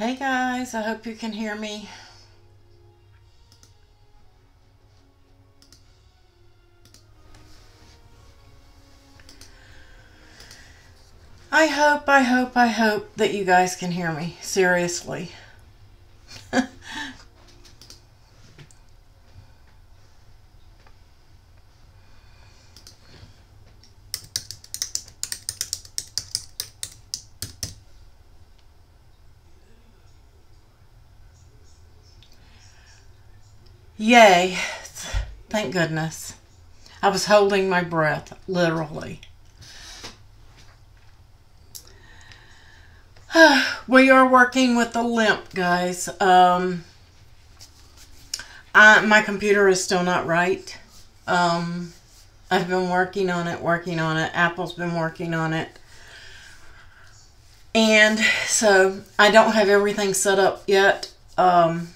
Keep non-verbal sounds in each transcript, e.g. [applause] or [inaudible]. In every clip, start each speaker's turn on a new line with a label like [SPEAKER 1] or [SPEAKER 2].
[SPEAKER 1] Hey guys, I hope you can hear me. I hope, I hope, I hope that you guys can hear me. Seriously. Yay. Thank goodness. I was holding my breath, literally. [sighs] we are working with the limp, guys. Um, I, my computer is still not right. Um, I've been working on it, working on it. Apple's been working on it. And so I don't have everything set up yet. Um,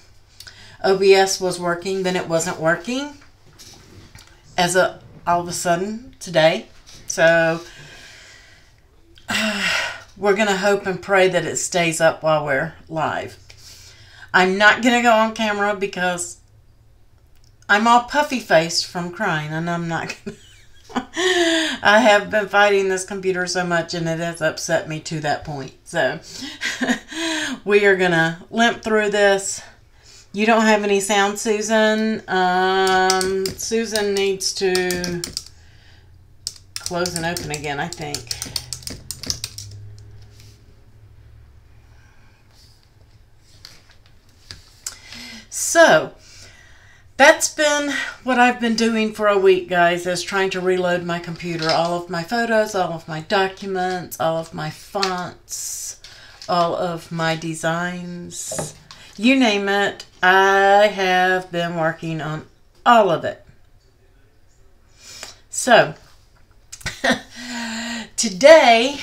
[SPEAKER 1] OBS was working, then it wasn't working as a all of a sudden today. So uh, [sighs] we're going to hope and pray that it stays up while we're live. I'm not going to go on camera because I'm all puffy faced from crying and I'm not going [laughs] to. I have been fighting this computer so much and it has upset me to that point. So [laughs] we are going to limp through this. You don't have any sound, Susan. Um, Susan needs to close and open again, I think. So, that's been what I've been doing for a week, guys, is trying to reload my computer. All of my photos, all of my documents, all of my fonts, all of my designs you name it, I have been working on all of it. So, [laughs] today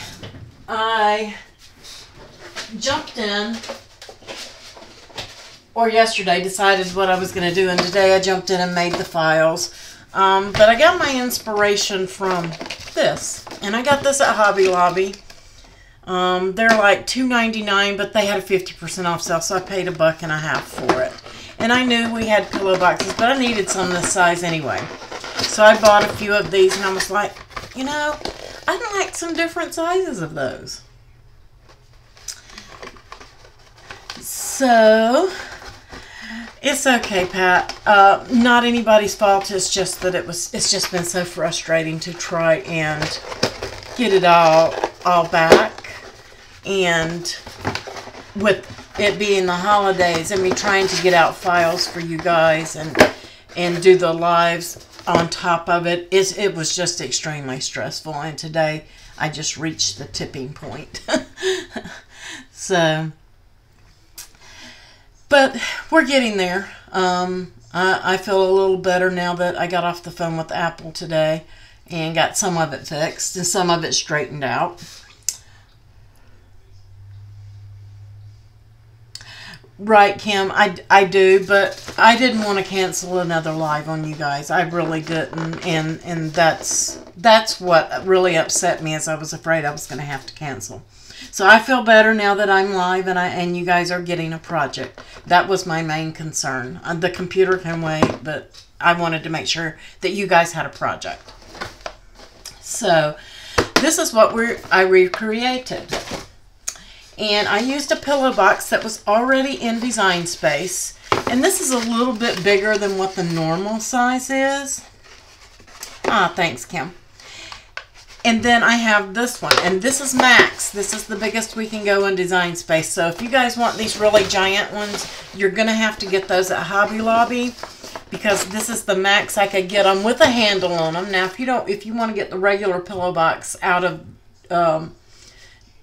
[SPEAKER 1] I jumped in, or yesterday decided what I was going to do, and today I jumped in and made the files. Um, but I got my inspiration from this, and I got this at Hobby Lobby. Um, they're like $2.99, but they had a 50% off sale, so I paid a buck and a half for it. And I knew we had pillow boxes, but I needed some this size anyway. So I bought a few of these, and I was like, you know, I'd like some different sizes of those. So, it's okay, Pat. Uh, not anybody's fault. It's just that it was. It's just been so frustrating to try and get it all all back and with it being the holidays and me trying to get out files for you guys and and do the lives on top of it is it was just extremely stressful. And today I just reached the tipping point. [laughs] So but we're getting there. Um, I, I feel a little better now that I got off the phone with Apple today and got some of it fixed and some of it straightened out Right, Kim, I, I do, but I didn't want to cancel another live on you guys. I really didn't, and and that's that's what really upset me, as I was afraid I was going to have to cancel. So I feel better now that I'm live and I and you guys are getting a project. That was my main concern. Uh, the computer can wait, but I wanted to make sure that you guys had a project. So this is what we're I recreated. And I used a pillow box that was already in Design Space. And this is a little bit bigger than what the normal size is. Ah, thanks, Kim. And then I have this one, and this is max. This is the biggest we can go in Design Space. So if you guys want these really giant ones, you're going to have to get those at Hobby Lobby because this is the max I could get them with a handle on them. Now, if you don't, if you want to get the regular pillow box out of um,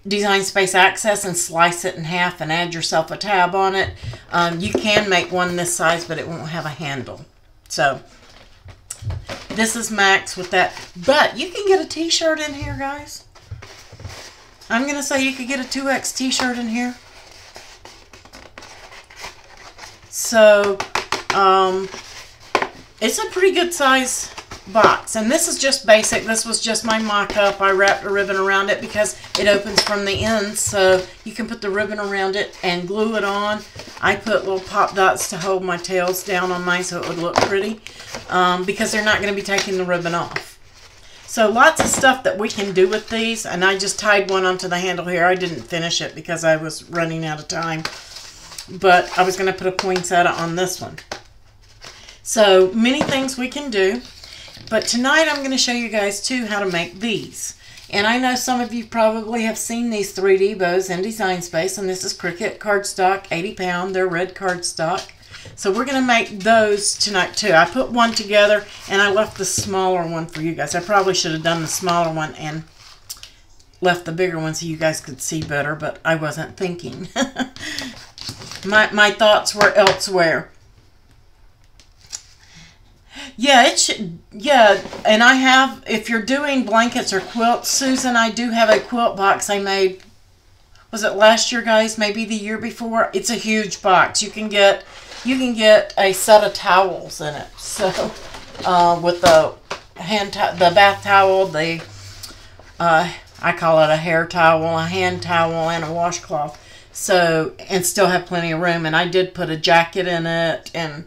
[SPEAKER 1] Design Space Access and slice it in half and add yourself a tab on it. Um, you can make one this size, but it won't have a handle. So, this is max with that. But you can get a t-shirt in here, guys. I'm going to say you could get a 2X t-shirt in here. So, um, it's a pretty good size box. And this is just basic. This was just my mock-up. I wrapped a ribbon around it because it opens from the end so you can put the ribbon around it and glue it on. I put little pop dots to hold my tails down on mine so it would look pretty um, because they're not going to be taking the ribbon off. So lots of stuff that we can do with these and I just tied one onto the handle here. I didn't finish it because I was running out of time but I was going to put a poinsettia on this one. So many things we can do. But tonight I'm going to show you guys too how to make these. And I know some of you probably have seen these 3D bows in Design Space. And this is Cricut cardstock, 80 pound. They're red cardstock. So we're going to make those tonight too. I put one together and I left the smaller one for you guys. I probably should have done the smaller one and left the bigger one so you guys could see better. But I wasn't thinking. [laughs] my, my thoughts were elsewhere. Yeah, it should. Yeah, and I have. If you're doing blankets or quilts, Susan, I do have a quilt box I made. Was it last year, guys? Maybe the year before. It's a huge box. You can get, you can get a set of towels in it. [laughs] So, uh, with the hand, the bath towel, the, uh, I call it a hair towel, a hand towel, and a washcloth. So, and still have plenty of room. And I did put a jacket in it and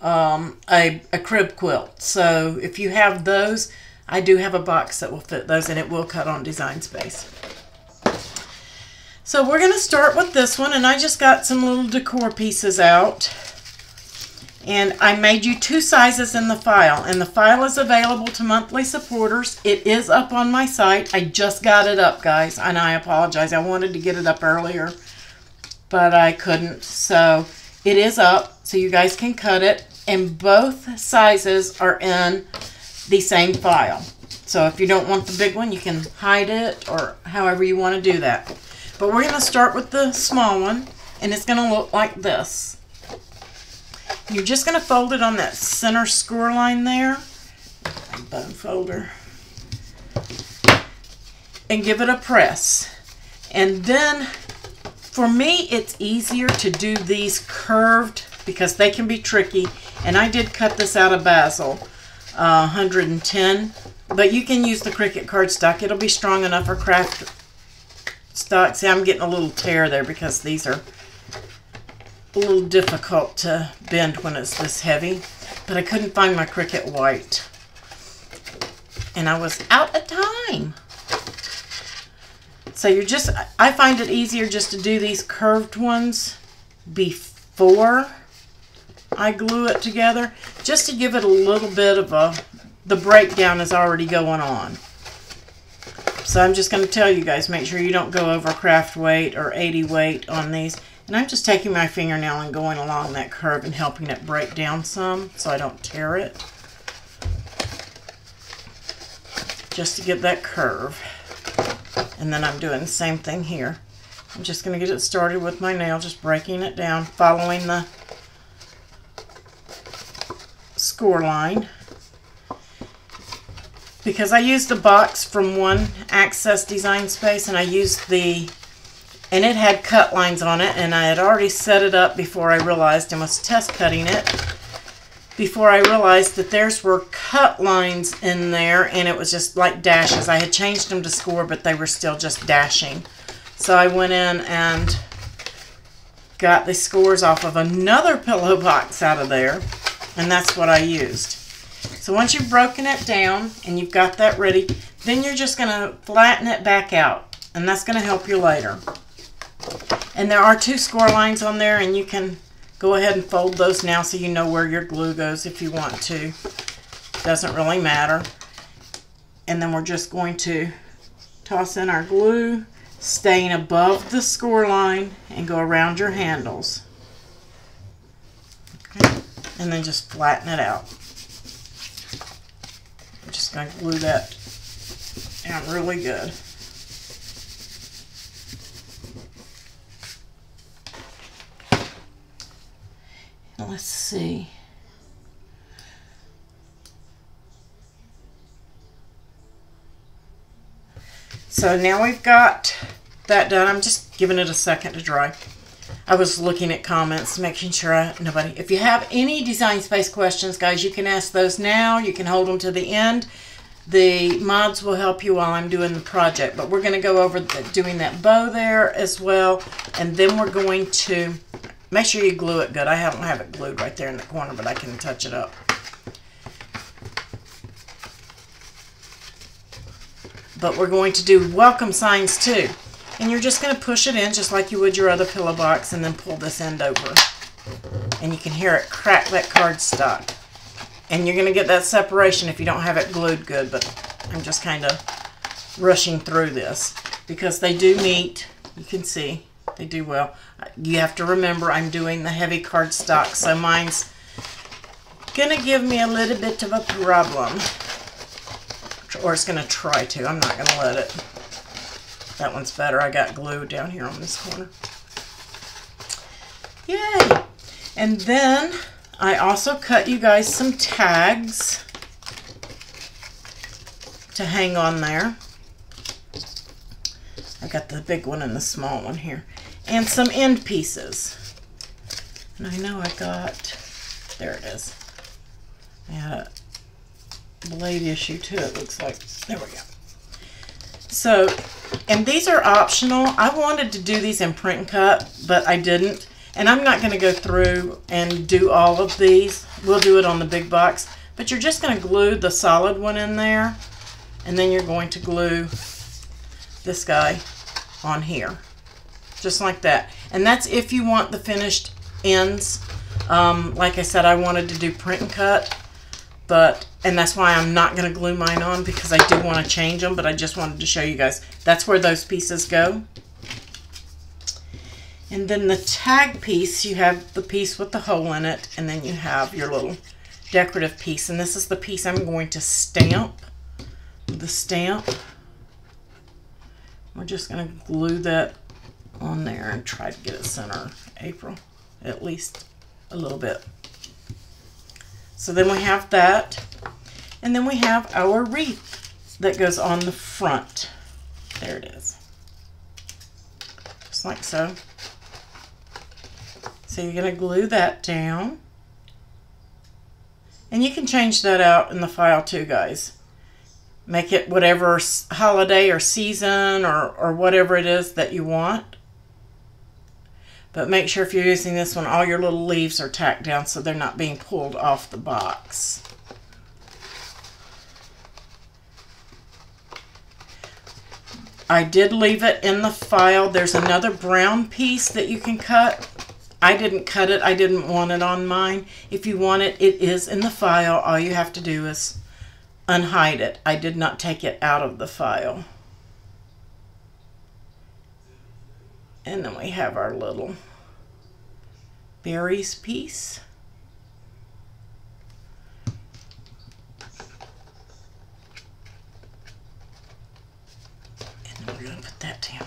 [SPEAKER 1] um, a, a crib quilt. So if you have those, I do have a box that will fit those and it will cut on Design Space. So we're going to start with this one and I just got some little decor pieces out. And I made you two sizes in the file. And the file is available to monthly supporters. It is up on my site. I just got it up, guys. And I apologize. I wanted to get it up earlier. But I couldn't. So it is up. So you guys can cut it and both sizes are in the same file. So if you don't want the big one, you can hide it or however you want to do that. But we're going to start with the small one and it's going to look like this. You're just going to fold it on that center score line there. Bone folder. And give it a press. And then for me, it's easier to do these curved because they can be tricky. And I did cut this out of Bazzill, uh, 110. But you can use the Cricut cardstock. It'll be strong enough for craft stock. See, I'm getting a little tear there because these are a little difficult to bend when it's this heavy. But I couldn't find my Cricut white. And I was out of time. So you're just, I find it easier just to do these curved ones before I glue it together just to give it a little bit of a, the breakdown is already going on. So I'm just going to tell you guys, make sure you don't go over craft weight or 80 weight on these. And I'm just taking my fingernail and going along that curve and helping it break down some so I don't tear it. Just to get that curve. And then I'm doing the same thing here. I'm just going to get it started with my nail, just breaking it down, following the score line because I used a box from one Access Design Space and I used the and it had cut lines on it and I had already set it up before I realized and was test cutting it before I realized that theirs were cut lines in there and it was just like dashes. I had changed them to score but they were still just dashing. So I went in and got the scores off of another pillow box out of there and that's what I used. So once you've broken it down and you've got that ready, then you're just going to flatten it back out. And that's going to help you later. And there are two score lines on there and you can go ahead and fold those now so you know where your glue goes if you want to. Doesn't really matter. And then we're just going to toss in our glue, staying above the score line and go around your handles. Okay and then just flatten it out. I'm just going to glue that down really good. Let's see. So now we've got that done. I'm just giving it a second to dry. I was looking at comments, making sure I, nobody. If you have any Design Space questions, guys, you can ask those now. You can hold them to the end. The mods will help you while I'm doing the project, but we're going to go over the, doing that bow there as well. And then we're going to make sure you glue it good. I don't have it glued right there in the corner, but I can touch it up. But we're going to do welcome signs too. And you're just going to push it in just like you would your other pillow box and then pull this end over. And you can hear it crack that cardstock. And you're going to get that separation if you don't have it glued good, but I'm just kind of rushing through this because they do meet. You can see they do well. You have to remember I'm doing the heavy cardstock, so mine's going to give me a little bit of a problem. Or it's going to try to. I'm not going to let it. That one's better. I got glue down here on this corner. Yay! And then I also cut you guys some tags to hang on there. I got the big one and the small one here. And some end pieces. And I know I got, there it is. I had a blade issue too, it looks like. There we go. So, and these are optional. I wanted to do these in print and cut, but I didn't. And I'm not going to go through and do all of these. We'll do it on the big box. But you're just going to glue the solid one in there. And then you're going to glue this guy on here. Just like that. And that's if you want the finished ends. Um, like I said, I wanted to do print and cut. But, and that's why I'm not going to glue mine on because I do want to change them. But I just wanted to show you guys. That's where those pieces go. And then the tag piece, you have the piece with the hole in it, and then you have your little decorative piece. And this is the piece I'm going to stamp. The stamp. We're just going to glue that on there and try to get it center April, at least a little bit. So then we have that. And then we have our wreath that goes on the front. There it is. Just like so. So you're going to glue that down. And you can change that out in the file too, guys. Make it whatever holiday or season or, or whatever it is that you want. But make sure if you're using this one, all your little leaves are tacked down so they're not being pulled off the box. I did leave it in the file. There's another brown piece that you can cut I didn't cut it. I didn't want it on mine. If you want it, it is in the file. All you have to do is unhide it. I did not take it out of the file. And then we have our little berries piece. And we're going to put that down.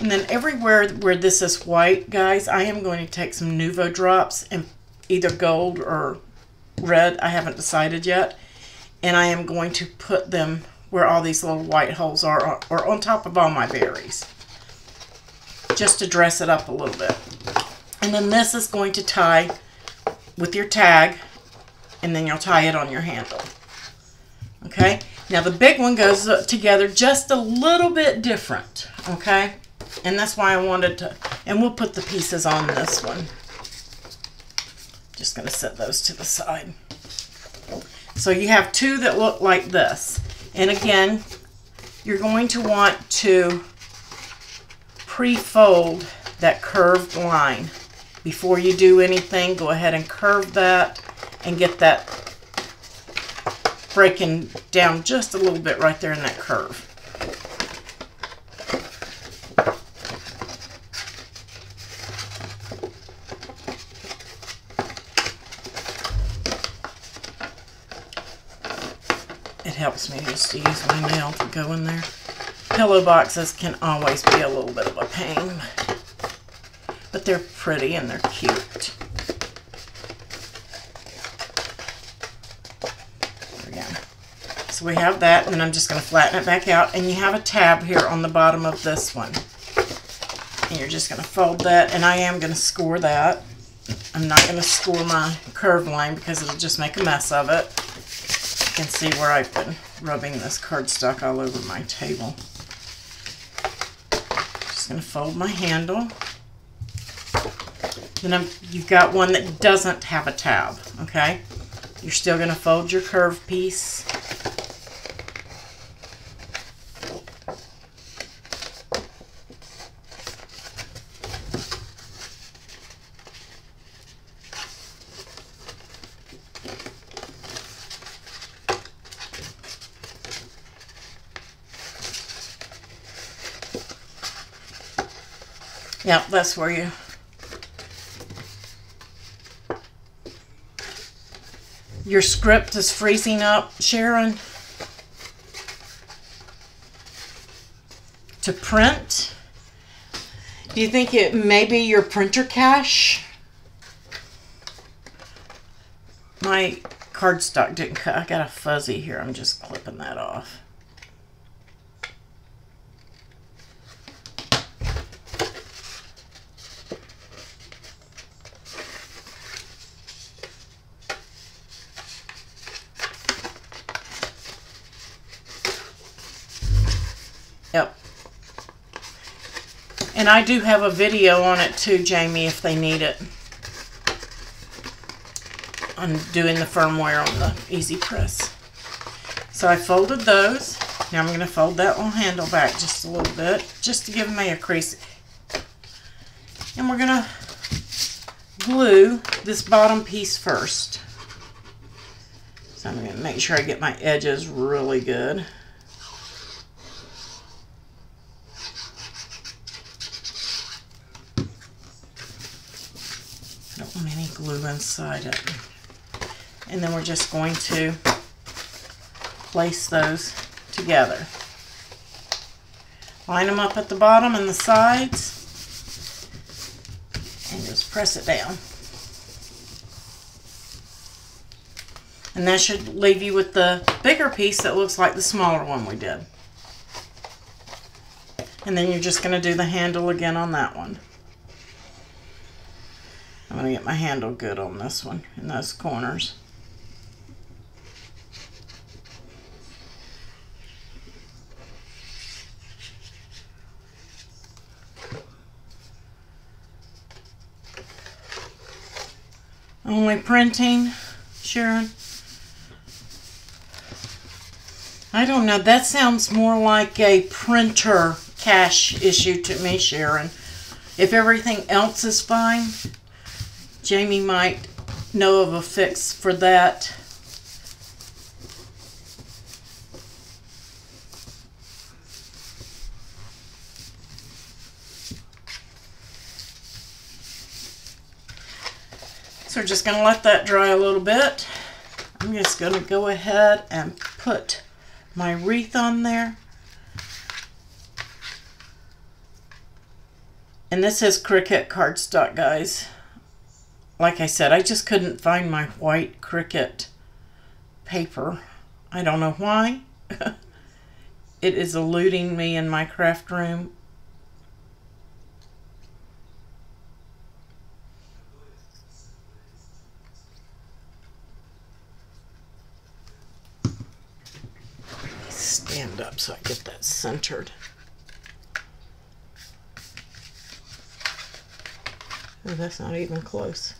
[SPEAKER 1] And then everywhere where this is white, guys, I am going to take some Nuvo drops and either gold or red. I haven't decided yet. And I am going to put them where all these little white holes are, or on top of all my berries. Just to dress it up a little bit. And then this is going to tie with your tag, and then you'll tie it on your handle. Okay? Now the big one goes together just a little bit different. Okay? And that's why I wanted to, and we'll put the pieces on this one. Just to set those to the side. So you have two that look like this. And again, you're going to want to pre-fold that curved line. Before you do anything, go ahead and curve that and get that breaking down just a little bit right there in that curve. It helps me just to use my nail to go in there. Pillow boxes can always be a little bit of a pain, but they're pretty and they're cute. So we have that, and then I'm just going to flatten it back out, and you have a tab here on the bottom of this one. And you're just going to fold that, and I am going to score that. I'm not going to score my curve line because it'll just make a mess of it. You can see where I've been rubbing this cardstock all over my table. Going to fold my handle. Then I'm, you've got one that doesn't have a tab, okay? You're still going to fold your curve piece. Yep, that's where you Your script is freezing up, Sharon. To print. Do you think it may be your printer cache? My cardstock didn't cut. I got a fuzzy here. I'm just clipping that off. And I do have a video on it too, Jamie, if they need it. On doing the firmware on the EasyPress. So I folded those. Now I'm going to fold that little handle back just a little bit, just to give me a crease. And we're going to glue this bottom piece first. So I'm going to make sure I get my edges really good. Glue inside it. And then we're just going to place those together. Line them up at the bottom and the sides and just press it down. And that should leave you with the bigger piece that looks like the smaller one we did. And then you're just going to do the handle again on that one. Going to get my handle good on this one in those corners. Only printing, Sharon? I don't know. That sounds more like a printer cache issue to me, Sharon. If everything else is fine, Jamie might know of a fix for that. So we're just going to let that dry a little bit. I'm just going to go ahead and put my wreath on there. And this is Cricut cardstock, guys like I said, I just couldn't find my white Cricut paper. I don't know why. [laughs] it is eluding me in my craft room. Stand up so I get that centered. Oh, that's not even close.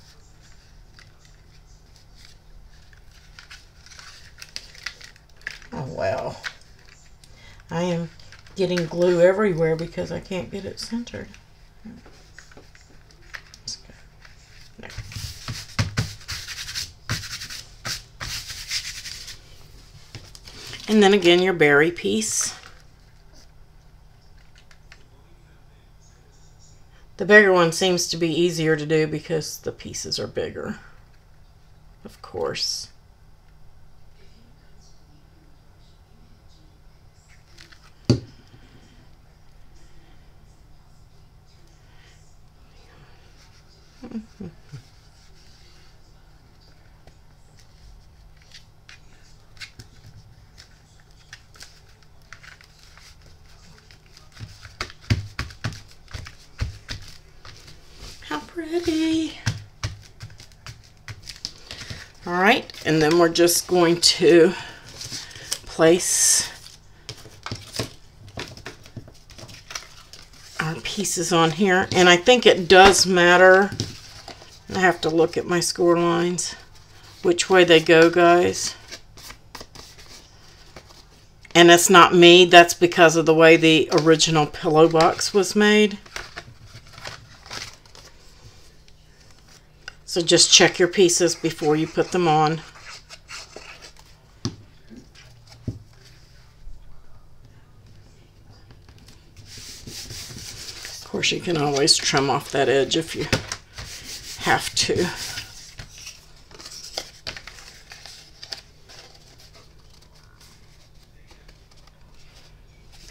[SPEAKER 1] Oh, well. I am getting glue everywhere because I can't get it centered. And then again, your berry piece. The bigger one seems to be easier to do because the pieces are bigger, of course. All right, and then we're just going to place our pieces on here. And I think it does matter. I have to look at my score lines, which way they go, guys. And it's not me, that's because of the way the original pillow box was made. So just check your pieces before you put them on. Of course, you can always trim off that edge if you have to.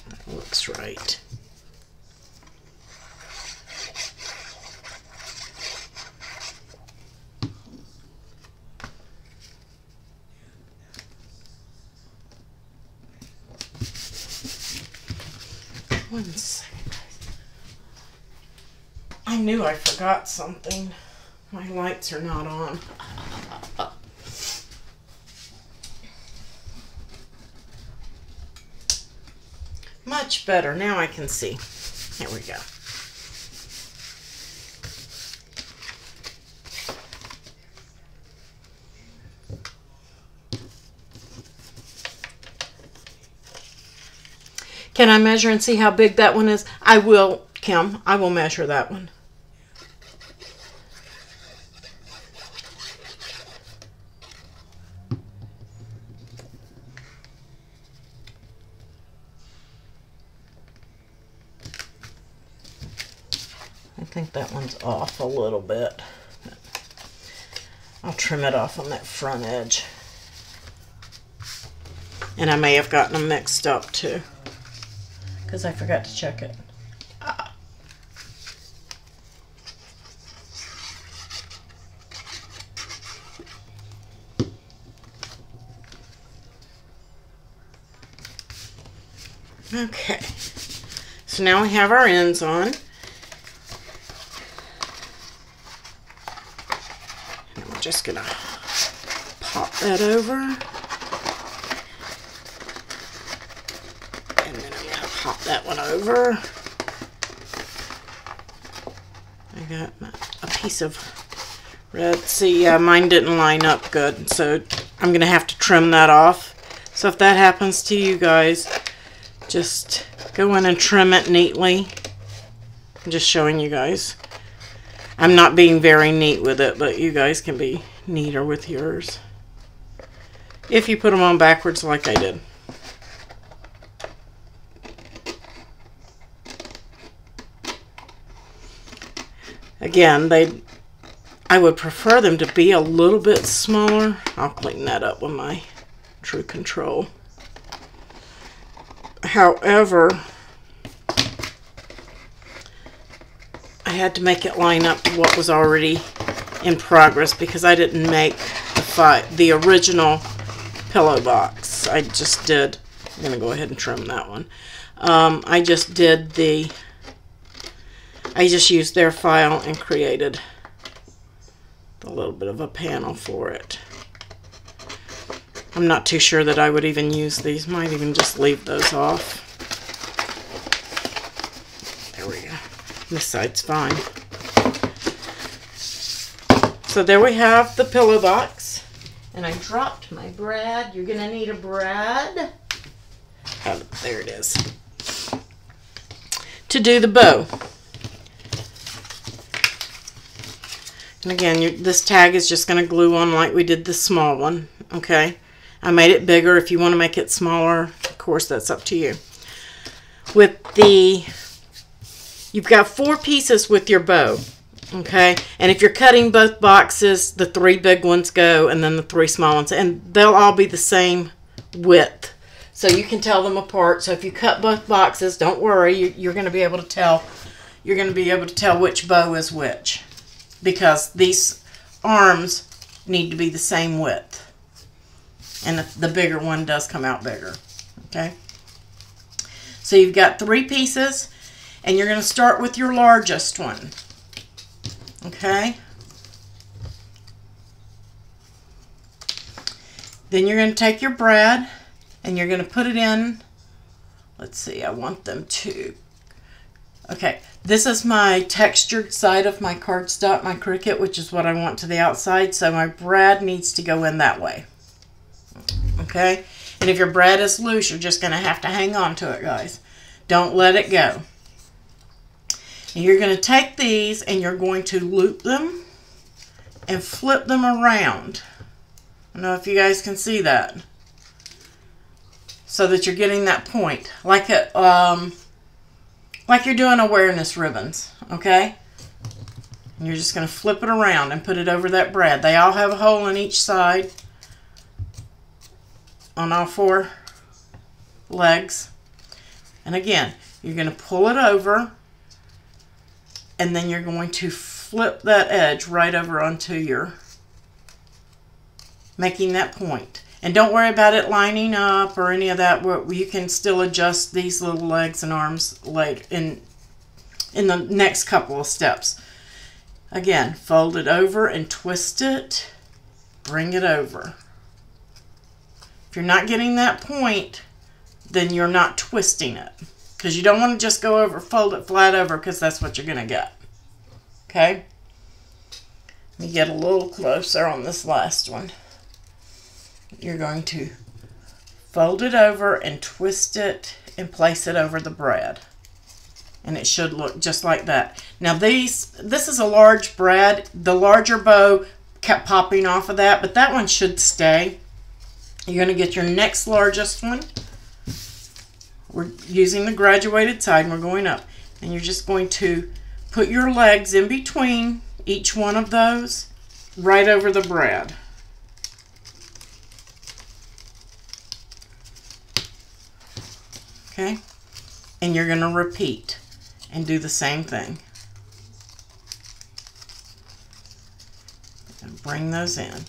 [SPEAKER 1] That looks right. One second. I knew I forgot something. My lights are not on. Much better. Now I can see. Here we go. Can I measure and see how big that one is? I will, Kim. I will measure that one. I think that one's off a little bit. I'll trim it off on that front edge. And I may have gotten them mixed up too because I forgot to check it. Okay, so now we have our ends on. And we're just gonna pop that over. And then I'm gonna pop that one over. I got a piece of red. See, uh, mine didn't line up good, so I'm gonna have to trim that off. So if that happens to you guys, just go in and trim it neatly. I'm just showing you guys. I'm not being very neat with it, but you guys can be neater with yours. If you put them on backwards like I did. Again, they I would prefer them to be a little bit smaller. I'll clean that up with my TrueControl. However, had to make it line up to what was already in progress because I didn't make the, the original pillow box. I just did, I'm going to go ahead and trim that one. Um, I just did the, I just used their file and created a little bit of a panel for it. I'm not too sure that I would even use these. Might even just leave those off. There we go. This side's fine. So there we have the pillow box. And I dropped my brad. You're going to need a brad. Oh, there it is. To do the bow. And again, you, this tag is just going to glue on like we did the small one. Okay. I made it bigger. If you want to make it smaller, of course, that's up to you. With the, you've got four pieces with your bow, okay? And if you're cutting both boxes, the three big ones go and then the three small ones, and they'll all be the same width. So you can tell them apart. So if you cut both boxes, don't worry, you, you're going to be able to tell, you're going to be able to tell which bow is which because these arms need to be the same width and the bigger one does come out bigger. Okay. So you've got three pieces and you're going to start with your largest one. Okay. Then you're going to take your brad and you're going to put it in. Let's see, I want them to. Okay, this is my textured side of my cardstock, my Cricut, which is what I want to the outside. So my brad needs to go in that way. Okay, and if your brad is loose, you're just going to have to hang on to it, guys. Don't let it go. You're going to take these and you're going to loop them and flip them around. I don't know if you guys can see that. So that you're getting that point. Like a, um, like you're doing awareness ribbons, okay? And you're just going to flip it around and put it over that brad. They all have a hole in each side on all four legs. And again, you're going to pull it over and then you're going to flip that edge right over onto your making that point. and don't worry about it lining up or any of that. You can still adjust these little legs and arms later in in the next couple of steps. Again fold it over and twist it. Bring it over. If you're not getting that point then you're not twisting it because you don't want to just go over, fold it flat over because that's what you're going to get. Okay? Let me get a little closer on this last one. You're going to fold it over and twist it and place it over the brad. And it should look just like that. Now these, this is a large brad. The larger bow kept popping off of that, but that one should stay. You're going to get your next largest one we're using the graduated side and we're going up. And you're just going to put your legs in between each one of those right over the brad. Okay? And you're going to repeat and do the same thing. And bring those in.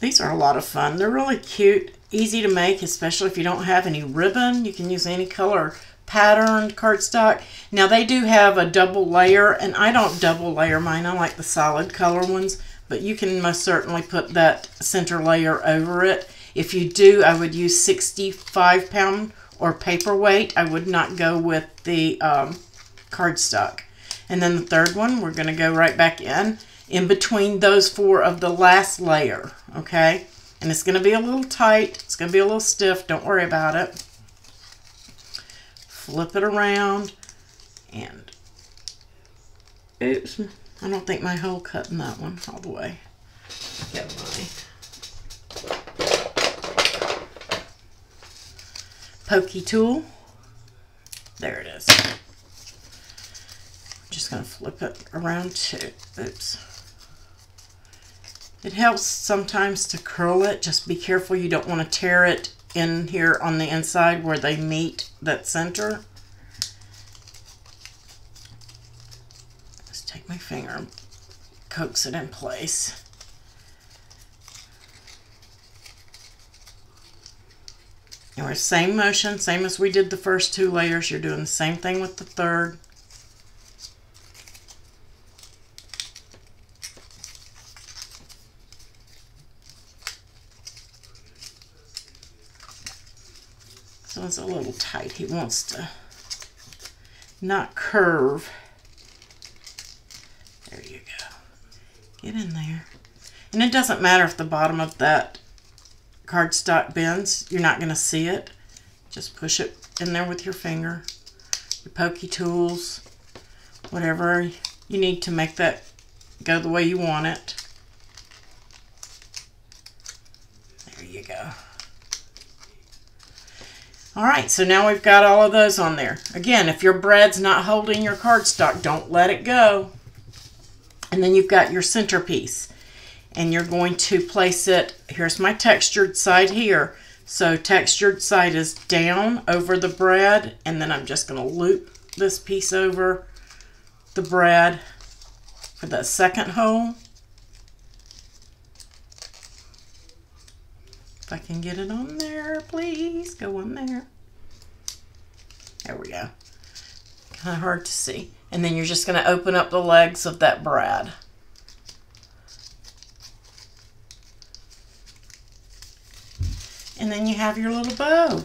[SPEAKER 1] These are a lot of fun. They're really cute, easy to make, especially if you don't have any ribbon. You can use any color patterned cardstock. Now they do have a double layer, and I don't double layer mine. I like the solid color ones, but you can most certainly put that center layer over it. If you do, I would use 65 pound or paperweight. I would not go with the um, cardstock. And then the third one, we're going to go right back in in between those four of the last layer, okay? And it's going to be a little tight. It's going to be a little stiff. Don't worry about it. Flip it around and oops, I don't think my hole cut in that one all the way. Get my pokey tool. There it is. I'm just going to flip it around too. Oops. It helps sometimes to curl it. Just be careful you don't want to tear it in here on the inside where they meet that center. Just take my finger and coax it in place. And we're same motion, same as we did the first two layers. You're doing the same thing with the third. One's a little tight. He wants to not curve. There you go. Get in there. And it doesn't matter if the bottom of that cardstock bends. You're not going to see it. Just push it in there with your finger. Your pokey tools. Whatever you need to make that go the way you want it. There you go. All right, so now we've got all of those on there. Again, if your brad's not holding your cardstock, don't let it go. And then you've got your centerpiece. And you're going to place it, here's my textured side here. So textured side is down over the brad, and then I'm just going to loop this piece over the bread for that second hole. If I can get it on there, please go on there. There we go. Kind of hard to see. And then you're just going to open up the legs of that brad. And then you have your little bow.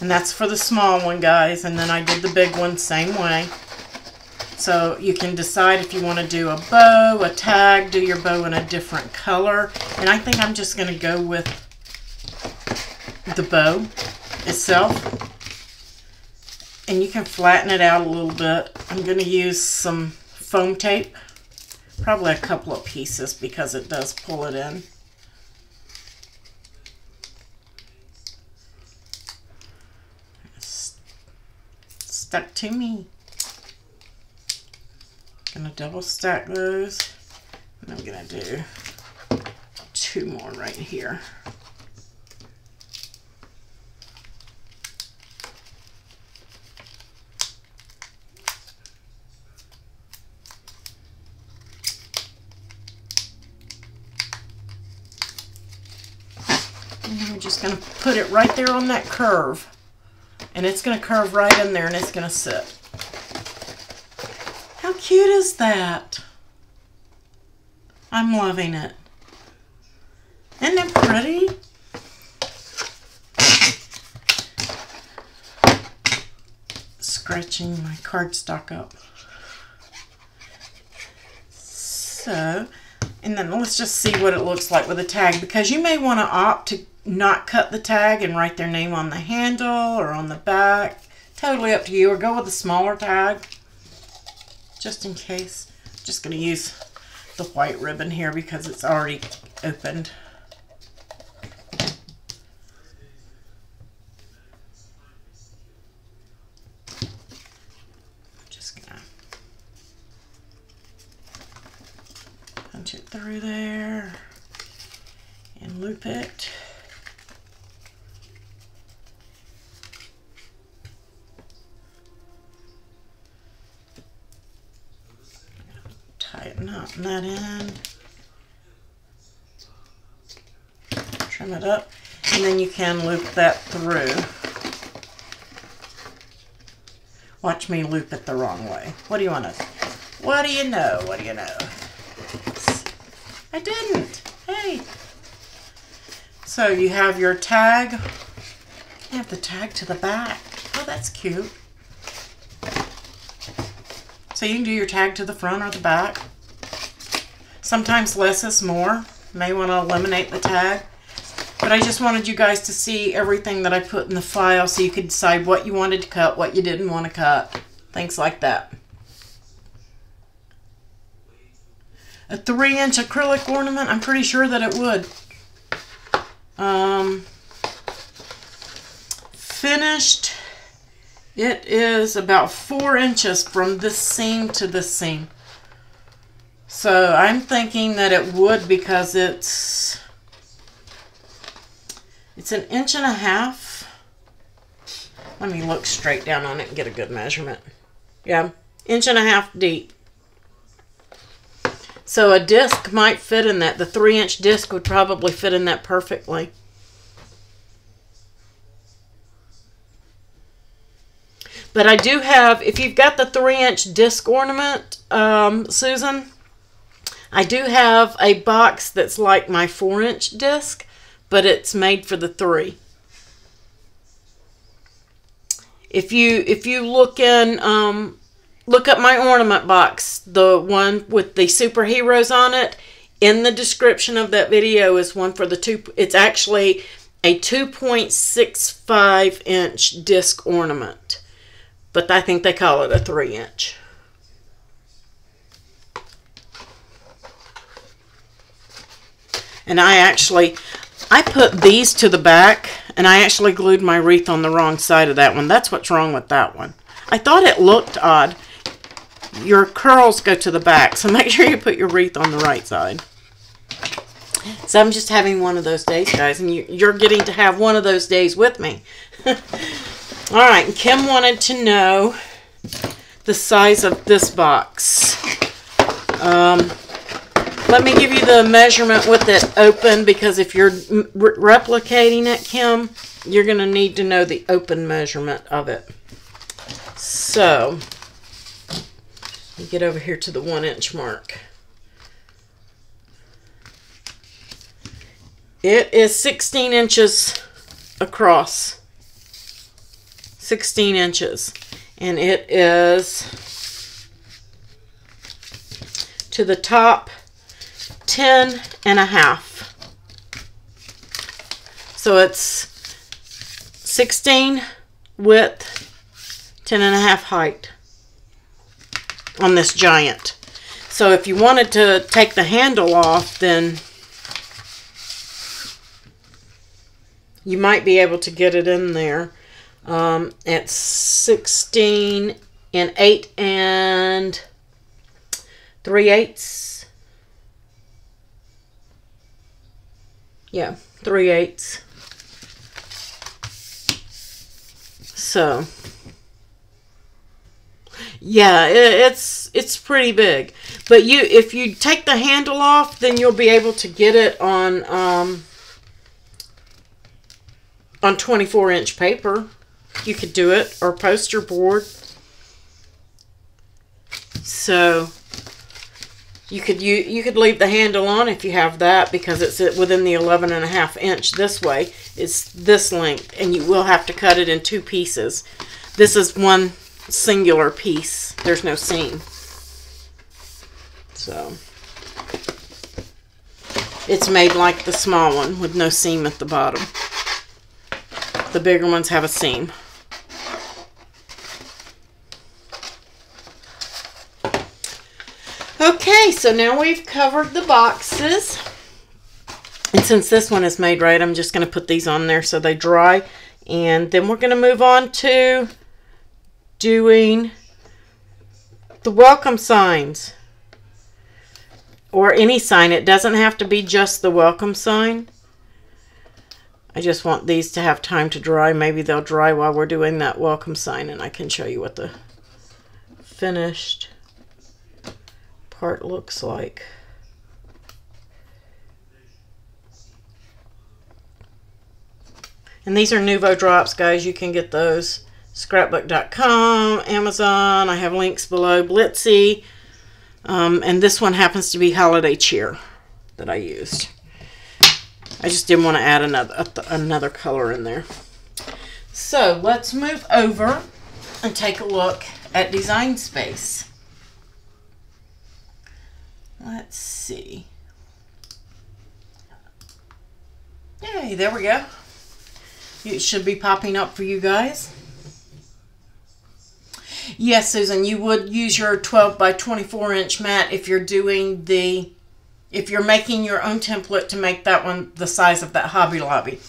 [SPEAKER 1] And that's for the small one, guys. And then I did the big one same way. So you can decide if you want to do a bow, a tag, do your bow in a different color. And I think I'm just going to go with the bow itself. And you can flatten it out a little bit. I'm going to use some foam tape. Probably a couple of pieces because it does pull it in. stuck to me. Gonna double stack those. And I'm gonna do two more right here. And I'm just gonna put it right there on that curve. And it's going to curve right in there and it's going to sit. Cute is that? I'm loving it. Isn't it pretty? Scratching my cardstock up. So, and then let's just see what it looks like with a tag because you may want to opt to not cut the tag and write their name on the handle or on the back. Totally up to you. Or go with a smaller tag just in case. Just going to use the white ribbon here because it's already opened. Just going to punch it through there and loop it. tighten up that end. Trim it up. And then you can loop that through. Watch me loop it the wrong way. What do you want to... What do you know? What do you know? I didn't. Hey. So you have your tag. You have the tag to the back. Oh, that's cute. So you can do your tag to the front or the back. Sometimes less is more. May want to eliminate the tag. But I just wanted you guys to see everything that I put in the file so you could decide what you wanted to cut, what you didn't want to cut. Things like that. A 3 inch acrylic ornament, I'm pretty sure that it would. Um, finished it is about four inches from this seam to this seam. So I'm thinking that it would because it's it's an inch and a half. Let me look straight down on it and get a good measurement. Yeah, inch and a half deep. So a disc might fit in that. The three inch disc would probably fit in that perfectly. But I do have, if you've got the 3-inch disc ornament, um, Susan, I do have a box that's like my 4-inch disc, but it's made for the 3. If you if you look in um, look up my ornament box, the one with the superheroes on it, in the description of that video is one for the two. It's actually a 2.65 inch disc ornament but I think they call it a three inch. And I actually, I put these to the back and I actually glued my wreath on the wrong side of that one. That's what's wrong with that one. I thought it looked odd. Your curls go to the back, so [laughs] make sure you put your wreath on the right side. So I'm just having one of those days, guys, and you, are getting to have one of those days with me. [laughs] All right, Kim wanted to know the size of this box. Um, let me give you the measurement with it open because if you're re replicating it, Kim, you're going to need to know the open measurement of it. So, get over here to the one inch mark. It is 16 inches across. 16 inches. And it is to the top 10 and a half. So it's 16 width, 10 and a half height on this giant. So if you wanted to take the handle off, then you might be able to get it in there. Um, at 16 and 8 and 3 eighths. Yeah, 3 eighths. So, yeah, it, it's it's pretty big. But you, if you take the handle off, then you'll be able to get it on um, on 24 inch paper. You could do it or poster board. So you could you you could leave the handle on if you have that because it's within the 11 and a half inch this way. It's this length and you will have to cut it in two pieces. This is one singular piece. There's no seam. So it's made like the small one with no seam at the bottom. The bigger ones have a seam. Okay, so now we've covered the boxes. And since this one is made right, I'm just going to put these on there so they dry. And then we're going to move on to doing the welcome signs. Or any sign. It doesn't have to be just the welcome sign. I just want these to have time to dry. Maybe they'll dry while we're doing that welcome sign and I can show you what the finished part looks like. And these are Nuvo drops, guys. You can get those. Scrapbook.com, Amazon. I have links below. Blitsy. Um, and this one happens to be Holiday Cheer that I used. I just didn't want to add another another color in there. So let's move over and take a look at Design Space. Let's see. Yay, there we go. It should be popping up for you guys. Yes, Susan, you would use your 12 by 24 inch mat if you're doing the if you're making your own template to make that one the size of that Hobby Lobby.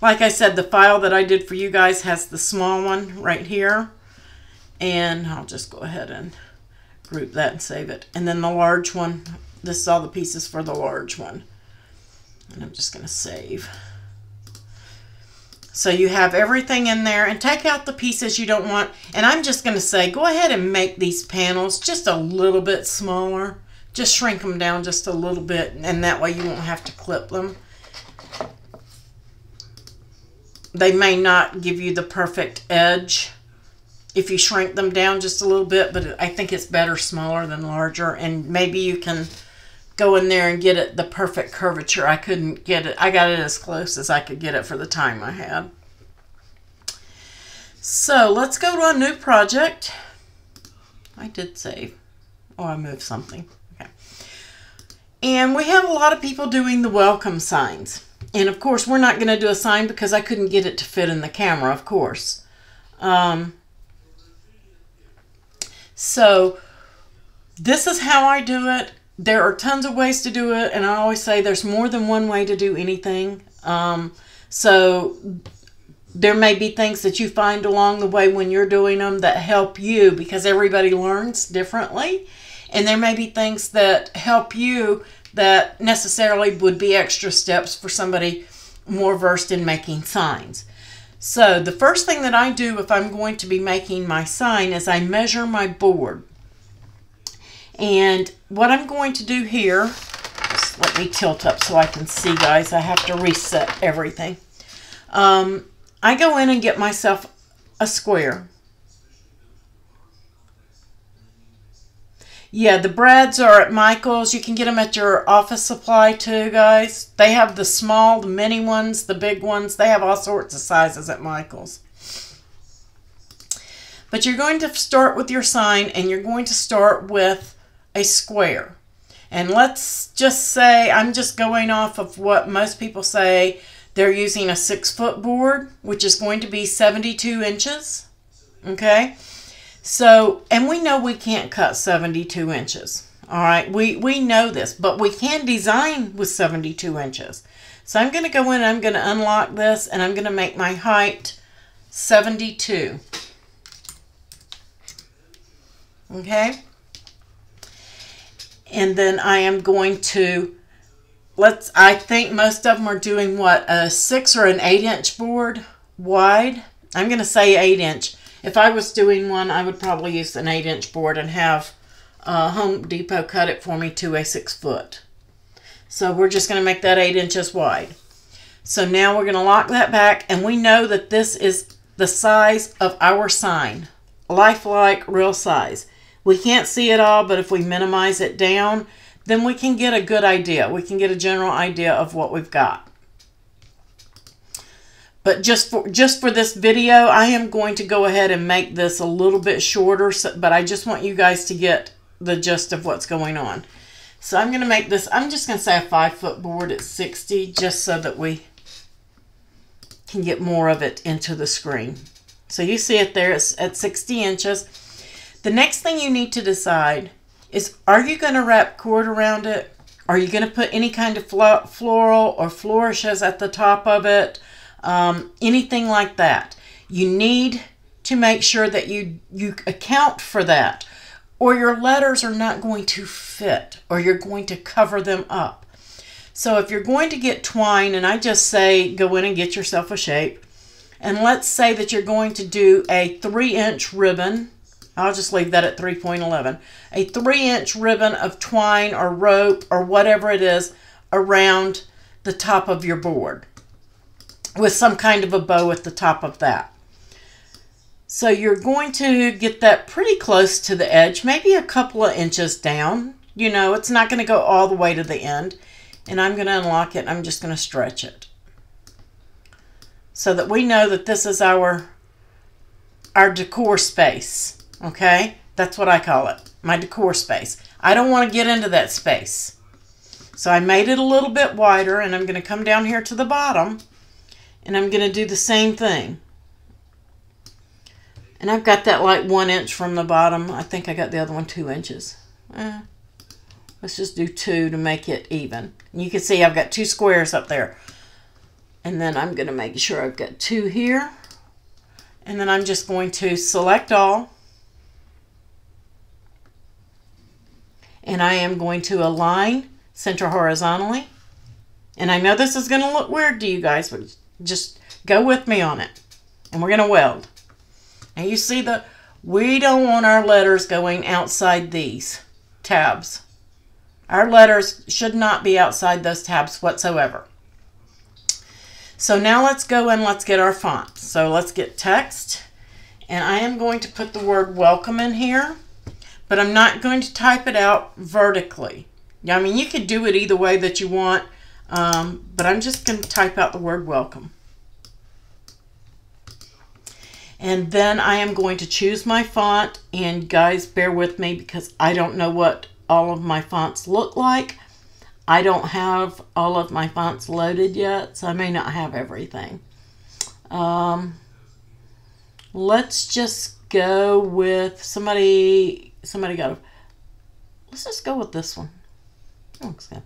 [SPEAKER 1] Like I said, the file that I did for you guys has the small one right here. And I'll just go ahead and group that and save it. And then the large one, this is all the pieces for the large one. And I'm just going to save. So you have everything in there and take out the pieces you don't want. And I'm just going to say, go ahead and make these panels just a little bit smaller just shrink them down just a little bit and that way you won't have to clip them. They may not give you the perfect edge if you shrink them down just a little bit, but I think it's better smaller than larger and maybe you can go in there and get it the perfect curvature. I couldn't get it. I got it as close as I could get it for the time I had. So let's go to a new project. I did save. Oh, I moved something. Okay. And we have a lot of people doing the welcome signs. And of course, we're not going to do a sign because I couldn't get it to fit in the camera, of course. Um, so this is how I do it. There are tons of ways to do it. And I always say there's more than one way to do anything. Um, so there may be things that you find along the way when you're doing them that help you because everybody learns differently. And there may be things that help you that necessarily would be extra steps for somebody more versed in making signs. So the first thing that I do if I'm going to be making my sign is I measure my board. And what I'm going to do here, let me tilt up so I can see, guys. I have to reset everything. Um, I go in and get myself a square. Yeah, the brads are at Michael's. You can get them at your office supply too, guys. They have the small, the mini ones, the big ones. They have all sorts of sizes at Michael's. But you're going to start with your sign and you're going to start with a square. And let's just say, I'm just going off of what most people say. They're using a six foot board, which is going to be 72 inches. Okay. So, and we know we can't cut 72 inches. All right, we, we know this, but we can design with 72 inches. So I'm going to go in I'm going to unlock this and I'm going to make my height 72. Okay. And then I am going to, let's, I think most of them are doing what, a six or an eight inch board wide. I'm going to say eight inch. If I was doing one, I would probably use an 8 inch board and have uh, Home Depot cut it for me to a 6 foot. So we're just going to make that 8 inches wide. So now we're going to lock that back and we know that this is the size of our sign. Lifelike, real size. We can't see it all, but if we minimize it down, then we can get a good idea. We can get a general idea of what we've got. But just for just for this video, I am going to go ahead and make this a little bit shorter, so, but I just want you guys to get the gist of what's going on. So I'm going to make this, I'm just going to say a 5 foot board at 60, just so that we can get more of it into the screen. So you see it there, it's at 60 inches. The next thing you need to decide is, are you going to wrap cord around it? Are you going to put any kind of floral or flourishes at the top of it? Um, anything like that. You need to make sure that you, you account for that or your letters are not going to fit or you're going to cover them up. So if you're going to get twine, and I just say go in and get yourself a shape, and let's say that you're going to do a 3 inch ribbon, I'll just leave that at 3.11, a 3 inch ribbon of twine or rope or whatever it is around the top of your board with some kind of a bow at the top of that. So you're going to get that pretty close to the edge, maybe a couple of inches down. You know, it's not going to go all the way to the end. And I'm going to unlock it. I'm just going to stretch it. So that we know that this is our, our decor space. Okay? That's what I call it. My decor space. I don't want to get into that space. So I made it a little bit wider and I'm going to come down here to the bottom and I'm going to do the same thing. And I've got that like one inch from the bottom. I think I got the other one two inches. Eh, let's just do two to make it even. And you can see I've got two squares up there. And then I'm going to make sure I've got two here. And then I'm just going to select all. And I am going to align center horizontally. And I know this is going to look weird to you guys, but just go with me on it. And we're going to weld. And you see the, we don't want our letters going outside these tabs. Our letters should not be outside those tabs whatsoever. So now let's go and let's get our font. So let's get text. And I am going to put the word welcome in here. But I'm not going to type it out vertically. I mean, you could do it either way that you want. Um, but I'm just going to type out the word welcome. And then I am going to choose my font. And guys, bear with me because I don't know what all of my fonts look like. I don't have all of my fonts loaded yet, so I may not have everything. Um, let's just go with somebody, somebody got a, let's just go with this one. Looks good.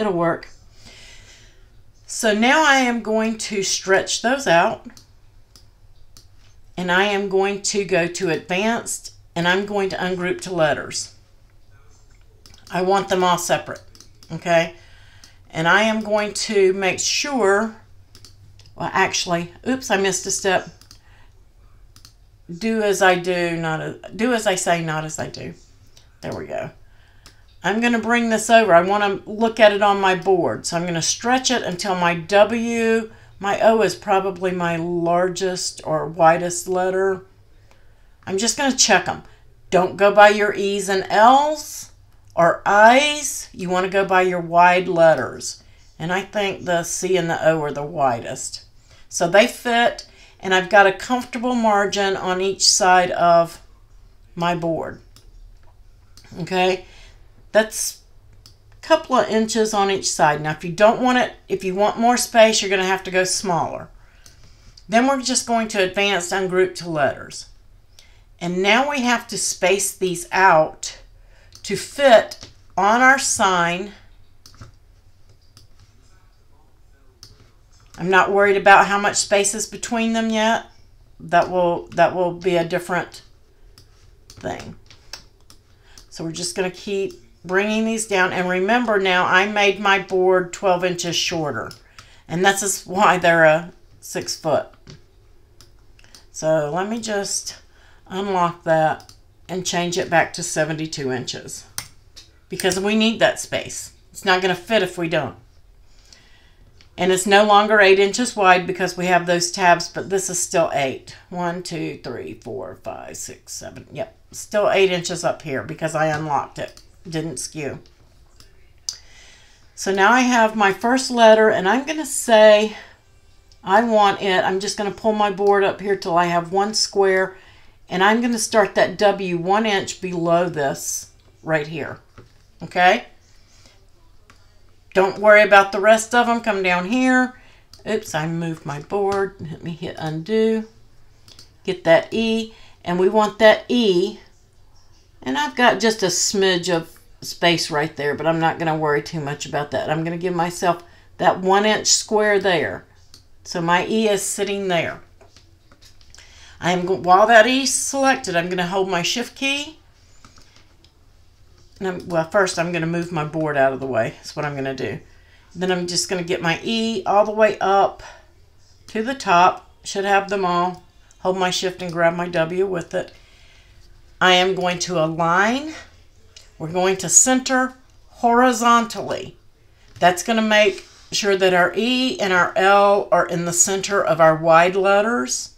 [SPEAKER 1] It'll work. So now I am going to stretch those out. And I am going to go to advanced and I'm going to ungroup to letters. I want them all separate. Okay. And I am going to make sure, well actually, oops, I missed a step. Do as I do, not do as I say, not as I do. There we go. I'm going to bring this over. I want to look at it on my board. So I'm going to stretch it until my W, my O is probably my largest or widest letter. I'm just going to check them. Don't go by your E's and L's or I's. You want to go by your wide letters. And I think the C and the O are the widest. So they fit, and I've got a comfortable margin on each side of my board. Okay, that's a couple of inches on each side. Now, if you don't want it, if you want more space, you're going to have to go smaller. Then we're just going to advance ungroup to letters. And now we have to space these out to fit on our sign. I'm not worried about how much space is between them yet. That will that will be a different thing. So we're just going to keep bringing these down. And remember now, I made my board 12 inches shorter. And that's why they're a six foot. So let me just unlock that and change it back to 72 inches because we need that space. It's not going to fit if we don't. And it's no longer 8 inches wide because we have those tabs, but this is still 8. 1, 2, 3, 4, 5, 6, 7. Yep, still 8 inches up here because I unlocked it. Didn't skew. So now I have my first letter, and I'm going to say I want it. I'm just going to pull my board up here till I have one square and I'm going to start that W one inch below this right here. Okay? Don't worry about the rest of them. Come down here. Oops, I moved my board. Let me hit undo. Get that E. And we want that E. And I've got just a smidge of space right there, but I'm not going to worry too much about that. I'm going to give myself that one inch square there. So my E is sitting there. I'm while that is selected, I'm going to hold my shift key. And I'm, well, first I'm going to move my board out of the way. That's what I'm going to do. Then I'm just going to get my E all the way up to the top. Should have them all. Hold my shift and grab my W with it. I am going to align. We're going to center horizontally. That's going to make sure that our E and our L are in the center of our wide letters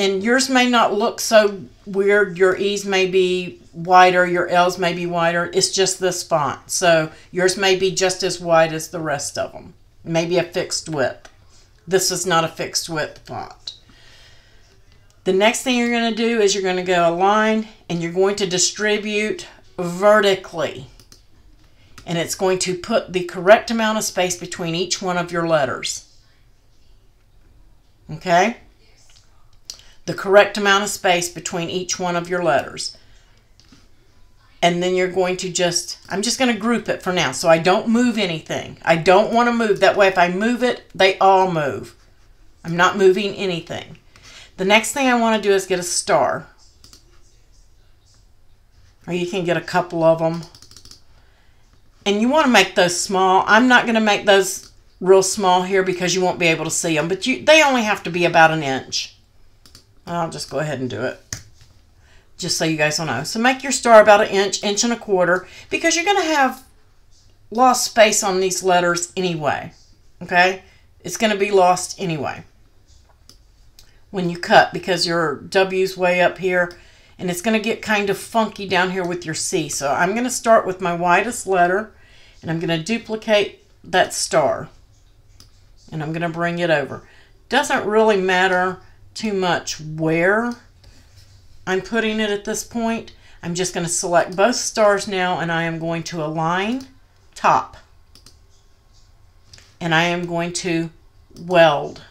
[SPEAKER 1] and yours may not look so weird. Your E's may be wider, your L's may be wider. It's just this font. So yours may be just as wide as the rest of them. Maybe a fixed width. This is not a fixed width font. The next thing you're going to do is you're going to go align and you're going to distribute vertically. And it's going to put the correct amount of space between each one of your letters. Okay? the correct amount of space between each one of your letters. And then you're going to just, I'm just going to group it for now. So I don't move anything. I don't want to move. That way if I move it, they all move. I'm not moving anything. The next thing I want to do is get a star. Or you can get a couple of them. And you want to make those small. I'm not going to make those real small here because you won't be able to see them. But you, they only have to be about an inch. I'll just go ahead and do it. Just so you guys will know. So make your star about an inch, inch and a quarter, because you're going to have lost space on these letters anyway. Okay? It's going to be lost anyway when you cut because your W's way up here and it's going to get kind of funky down here with your C. So I'm going to start with my widest letter and I'm going to duplicate that star and I'm going to bring it over. Doesn't really matter too much where I'm putting it at this point. I'm just going to select both stars now and I am going to align top. And I am going to weld.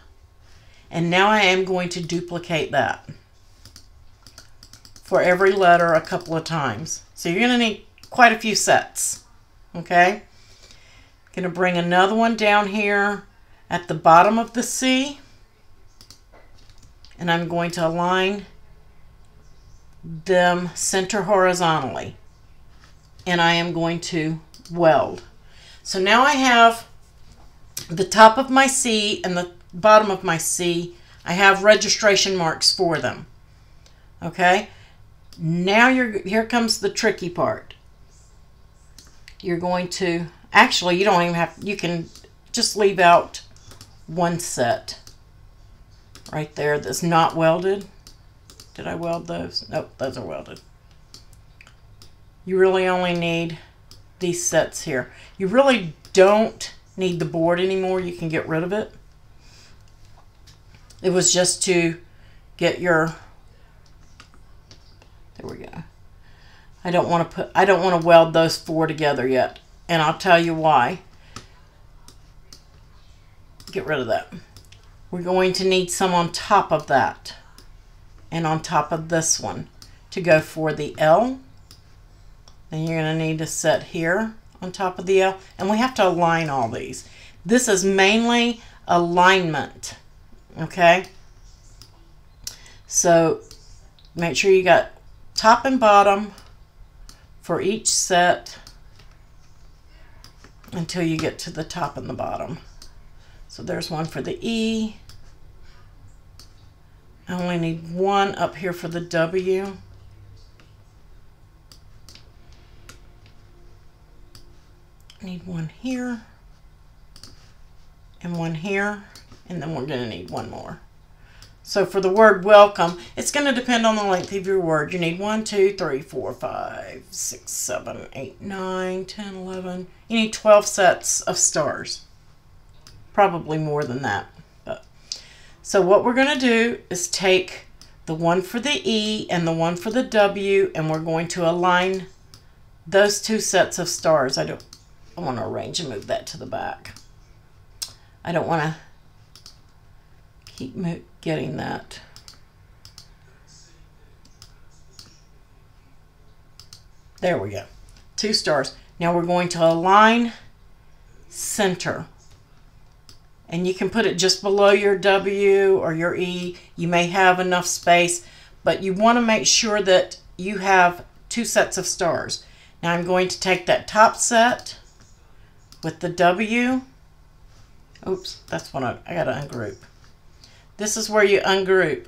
[SPEAKER 1] And now I am going to duplicate that for every letter a couple of times. So you're going to need quite a few sets. Okay? Going to bring another one down here at the bottom of the C and I'm going to align them center horizontally and I am going to weld. So now I have the top of my C and the bottom of my C. I have registration marks for them. Okay. Now you're here comes the tricky part. you're going to, actually you don't even have, you can just leave out one set right there that's not welded. Did I weld those? Nope, those are welded. You really only need these sets here. You really don't need the board anymore. You can get rid of it. It was just to get your, there we go. I don't want to put, I don't want to weld those four together yet. And I'll tell you why. Get rid of that. We're going to need some on top of that and on top of this one to go for the L. Then you're going to need to set here on top of the L. And we have to align all these. This is mainly alignment. Okay? So make sure you got top and bottom for each set until you get to the top and the bottom. So there's one for the E. I only need one up here for the W. Need one here and one here, and then we're going to need one more. So for the word welcome, it's going to depend on the length of your word. You need 1, 2, 3, 4, 5, 6, 7, 8, 9, 10, 11. You need 12 sets of stars. Probably more than that. But. So what we're going to do is take the one for the E and the one for the W, and we're going to align those two sets of stars. I don't I want to arrange and move that to the back. I don't want to keep getting that. There we go. Two stars. Now we're going to align center. And you can put it just below your W or your E. You may have enough space, but you want to make sure that you have two sets of stars. Now I'm going to take that top set with the W. Oops, that's what I, I got to ungroup. This is where you ungroup.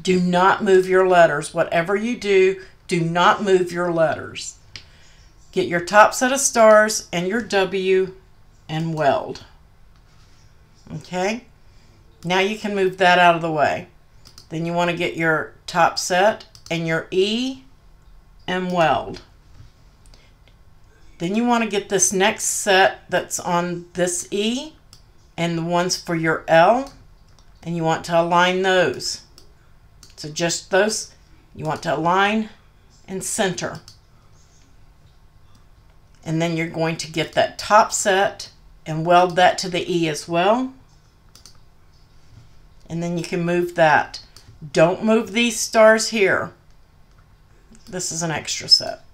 [SPEAKER 1] Do not move your letters. Whatever you do, do not move your letters. Get your top set of stars and your W and weld. Okay? Now you can move that out of the way. Then you want to get your top set and your E and weld. Then you want to get this next set that's on this E and the ones for your L and you want to align those. So just those, you want to align and center. And then you're going to get that top set and weld that to the E as well. And then you can move that. Don't move these stars here. This is an extra set.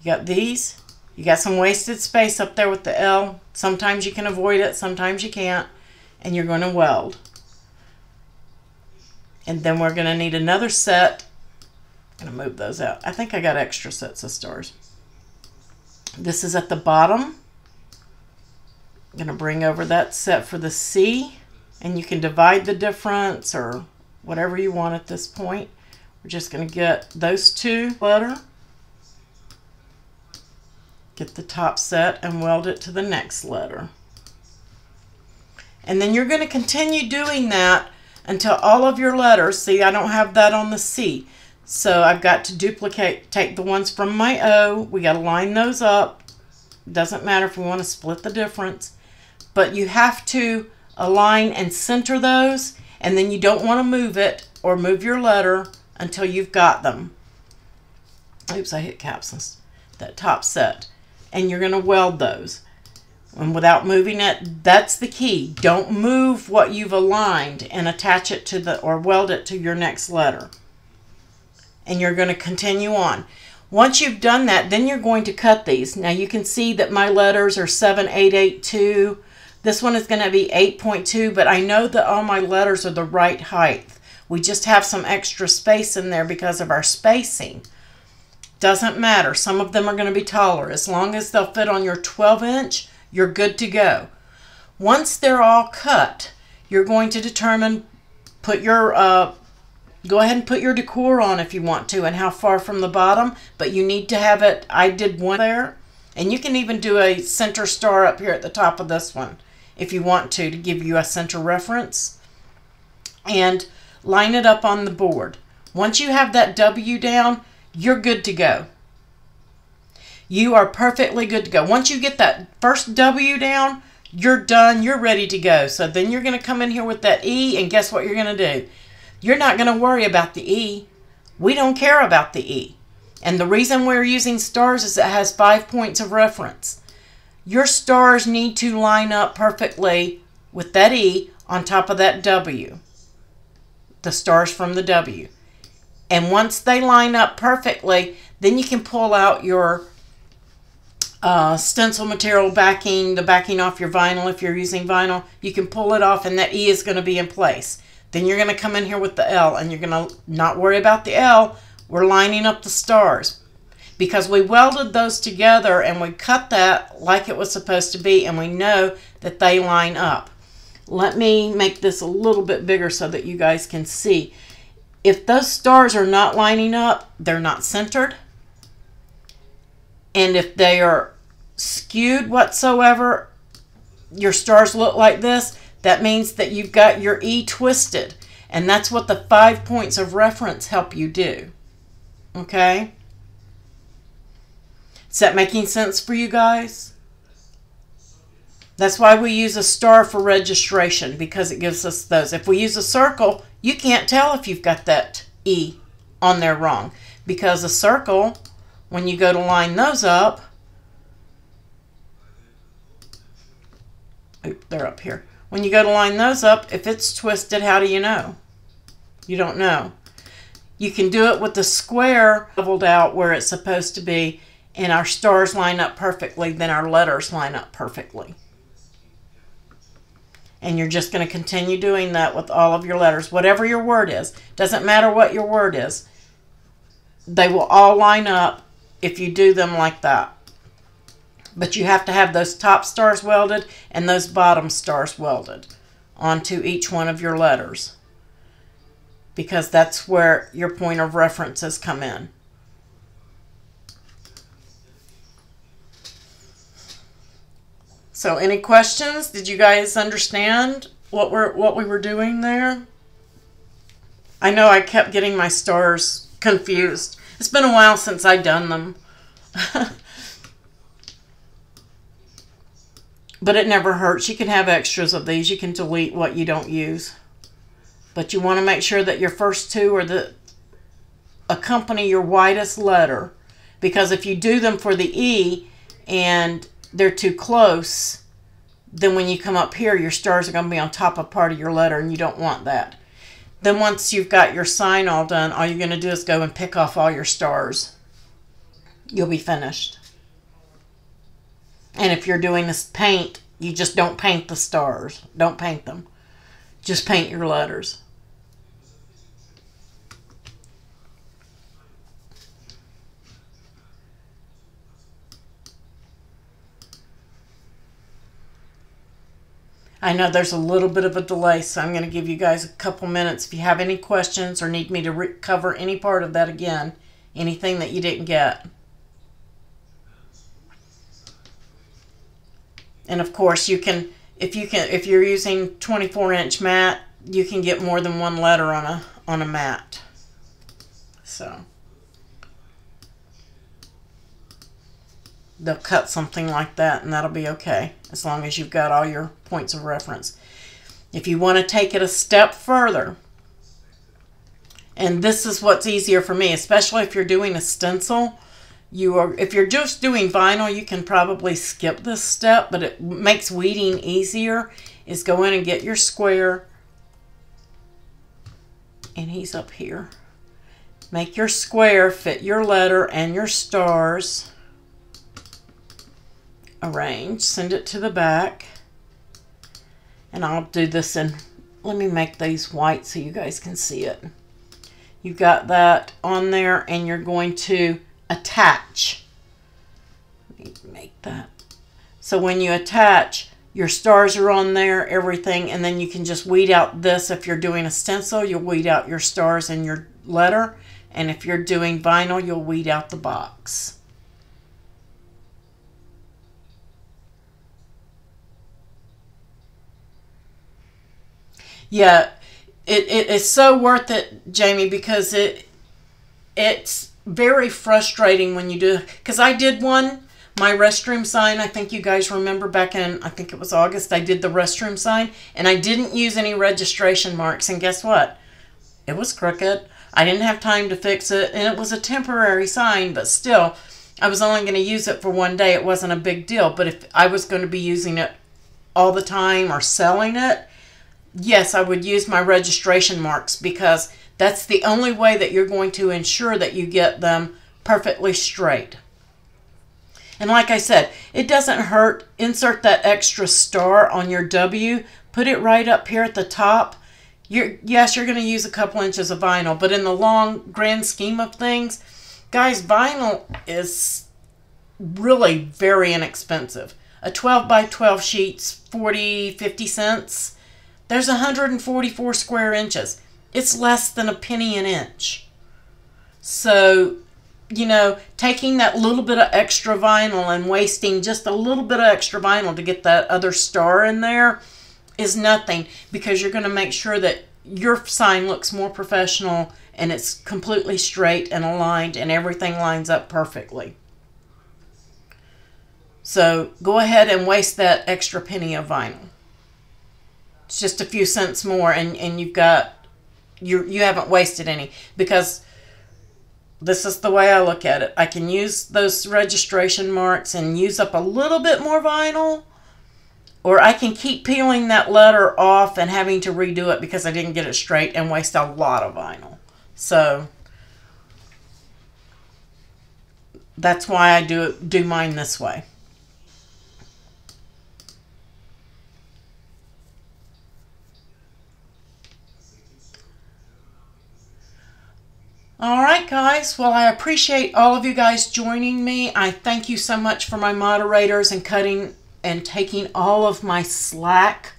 [SPEAKER 1] You got these. You got some wasted space up there with the L. Sometimes you can avoid it, sometimes you can't. And you're going to weld. And then we're going to need another set. I'm going to move those out. I think I got extra sets of stars. This is at the bottom. I'm going to bring over that set for the C. And you can divide the difference or whatever you want at this point. We're just going to get those two letter. Get the top set and weld it to the next letter. And then you're going to continue doing that until all of your letters, see I don't have that on the C. So I've got to duplicate, take the ones from my O, we got to line those up. Doesn't matter if we want to split the difference. But you have to align and center those and then you don't want to move it or move your letter until you've got them. Oops, I hit caps. That top set and you're going to weld those. And without moving it, that's the key. Don't move what you've aligned and attach it to the, or weld it to your next letter. And you're going to continue on. Once you've done that, then you're going to cut these. Now you can see that my letters are 7882. This one is going to be 8.2, but I know that all my letters are the right height. We just have some extra space in there because of our spacing. Doesn't matter. Some of them are going to be taller. As long as they'll fit on your 12 inch, you're good to go. Once they're all cut, you're going to determine, put your uh, Go ahead and put your decor on if you want to and how far from the bottom, but you need to have it. I did one there, and you can even do a center star up here at the top of this one if you want to, to give you a center reference. And line it up on the board. Once you have that W down, you're good to go. You are perfectly good to go. Once you get that first W down, you're done. You're ready to go. So then you're going to come in here with that E, and guess what you're going to do? You're not going to worry about the E. We don't care about the E. And the reason we're using stars is it has five points of reference. Your stars need to line up perfectly with that E on top of that W. The stars from the W. And once they line up perfectly, then you can pull out your uh, stencil material backing, the backing off your vinyl if you're using vinyl. You can pull it off and that E is going to be in place. Then you're going to come in here with the L and you're going to not worry about the L. We're lining up the stars because we welded those together and we cut that like it was supposed to be and we know that they line up. Let me make this a little bit bigger so that you guys can see. If those stars are not lining up, they're not centered. And if they are skewed whatsoever, your stars look like this, that means that you've got your E twisted. And that's what the five points of reference help you do. Okay? Is that making sense for you guys? That's why we use a star for registration because it gives us those. If we use a circle, you can't tell if you've got that E on there wrong because a circle, when you go to line those up, they're up here. When you go to line those up, if it's twisted, how do you know? You don't know. You can do it with the square leveled out where it's supposed to be and our stars line up perfectly, then our letters line up perfectly. And you're just going to continue doing that with all of your letters, whatever your word is. Doesn't matter what your word is. They will all line up if you do them like that. But you have to have those top stars welded and those bottom stars welded onto each one of your letters. Because that's where your point of references come in. So any questions? Did you guys understand what we're what we were doing there? I know I kept getting my stars confused. It's been a while since I done them. [laughs] But it never hurts. You can have extras of these. You can delete what you don't use. But you want to make sure that your first two are the accompany your widest letter. Because if you do them for the E and they're too close, then when you come up here, your stars are going to be on top of part of your letter, and you don't want that. Then once you've got your sign all done, all you're going to do is go and pick off all your stars. You'll be finished. And if you're doing this paint, you just don't paint the stars. Don't paint them. Just paint your letters. I know there's a little bit of a delay, so I'm going to give you guys a couple minutes. If you have any questions or need me to cover any part of that again, anything that you didn't get. And of course, you can if you can if you're using 24 inch mat, you can get more than one letter on a on a mat. So they'll cut something like that and that'll be okay as long as you've got all your points of reference. If you want to take it a step further, and this is what's easier for me, especially if you're doing a stencil, you are if you're just doing vinyl you can probably skip this step but it makes weeding easier is go in and get your square. And he's up here. Make your square fit your letter and your stars arrange send it to the back and I'll do this in let me make these white so you guys can see it you've got that on there and you're going to attach. Let me make that. So when you attach, Your stars are on there, everything, and then you can just weed out this. If you're doing a stencil, you'll weed out your stars and your letter. And if you're doing vinyl, you'll weed out the box. Yeah, it, it is so worth it, Jamie, because it it's very frustrating when you do because I did one my restroom sign. I think you guys remember back in I think it was August I did the restroom sign and I didn't use any registration marks and guess what? It was crooked. I didn't have time to fix it and it was a temporary sign, but still I was only going to use it for one day. It wasn't a big deal, but if I was going to be using it all the time or selling it, yes, I would use my registration marks because that's the only way that you're going to ensure that you get them perfectly straight. And like I said, it doesn't hurt. Insert that extra star on your W. Put it right up here at the top. You're, yes, you're going to use a couple inches of vinyl, but in the long grand scheme of things, guys, vinyl is really very inexpensive. A 12 by 12 sheet's 40, 50 cents. There's 144 square inches. It's less than a penny an inch. So, you know, taking that little bit of extra vinyl and wasting just a little bit of extra vinyl to get that other star in there is nothing because you're going to make sure that your sign looks more professional and it's completely straight and aligned and everything lines up perfectly. So go ahead and waste that extra penny of vinyl. Just a few cents more and, and you've got you you haven't wasted any because this is the way I look at it. I can use those registration marks and use up a little bit more vinyl or I can keep peeling that letter off and having to redo it because I didn't get it straight and waste a lot of vinyl. So that's why I do do mine this way. All right, guys. Well, I appreciate all of you guys joining me. I thank you so much for my moderators and cutting and taking all of my slack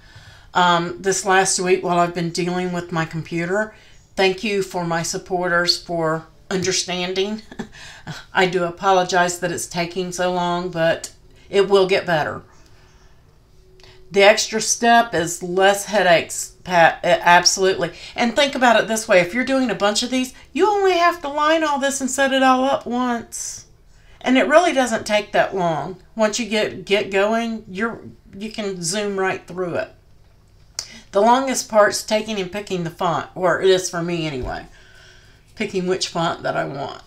[SPEAKER 1] um, this last week while I've been dealing with my computer. Thank you for my supporters for understanding. [laughs] I do apologize that it's taking so long, but it will get better. The extra step is less headaches. Absolutely. And think about it this way if you're doing a bunch of these, you only have to line all this and set it all up once. And it really doesn't take that long. Once you get get going, you're you can zoom right through it. The longest part's taking and picking the font, or it is for me anyway. Picking which font that I want.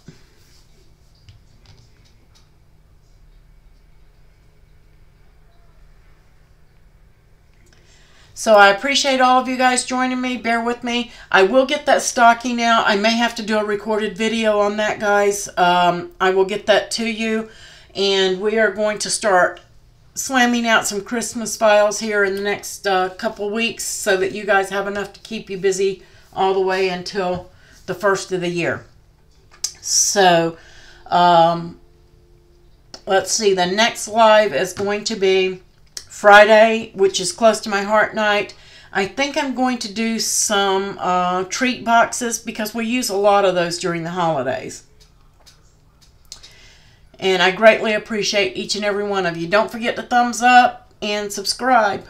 [SPEAKER 1] So I appreciate all of you guys joining me. Bear with me. I will get that stocking out. I may have to do a recorded video on that, guys. Um, I will get that to you. And we are going to start slamming out some Christmas files here in the next uh, couple weeks so that you guys have enough to keep you busy all the way until the first of the year. So, um, let's see. The next live is going to be Friday, which is close to my heart night. I think I'm going to do some uh, treat boxes because we use a lot of those during the holidays. And I greatly appreciate each and every one of you. Don't forget to thumbs up and subscribe.